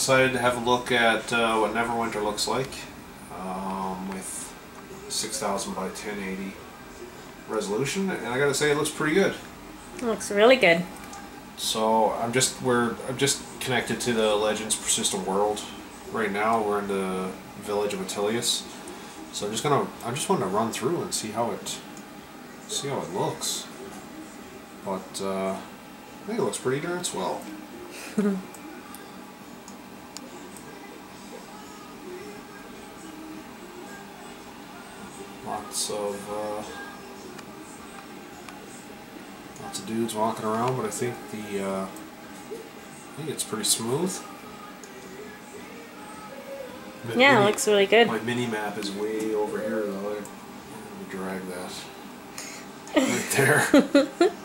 decided to have a look at uh, what Neverwinter looks like um, with 6000 by 1080 resolution, and I gotta say it looks pretty good. It looks really good. So I'm just we're I'm just connected to the Legends Persistent World right now. We're in the village of Attilius, so I'm just gonna I just want to run through and see how it see how it looks. But uh, I think it looks pretty darn swell. Lots of uh, lots of dudes walking around, but I think the uh, I think it's pretty smooth. Yeah, it looks really good. My mini map is way over here though. I'm gonna drag that right there.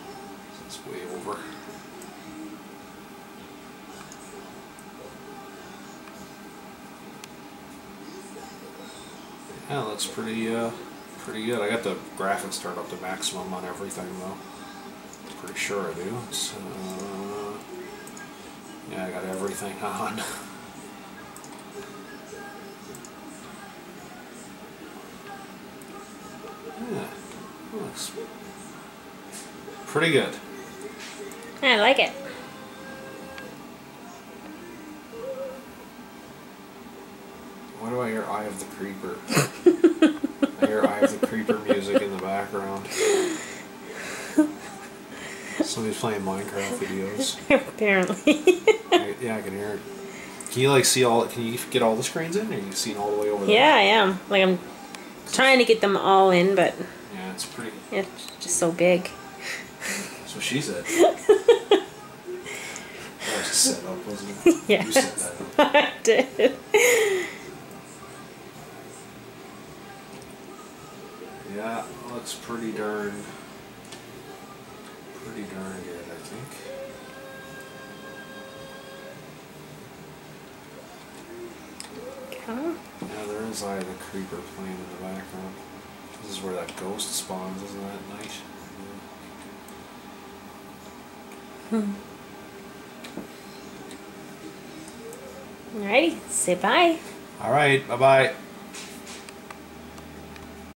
Yeah, looks pretty uh, pretty good. I got the graphics turned up to maximum on everything though. Pretty sure I do. So, yeah, I got everything on. Yeah, looks pretty good. I like it. I hear Eye of the Creeper? I hear Eye of the Creeper music in the background. Somebody's playing Minecraft videos. Apparently. I- yeah, I can hear it. Can you like see all? Can you get all the screens in? Or are you seeing all the way over there? yeah, I am. Like I'm trying to get them all in, but Yeah, it's pretty. it's just so big. That's what she said. that was a setup, wasn't it? Yeah. You set that up. I did. Looks pretty darn, pretty darn good, I think. Huh? Yeah, there is of the Creeper playing in the background. This is where that ghost spawns, isn't that nice? night? Alrighty, say bye. Alright, bye bye.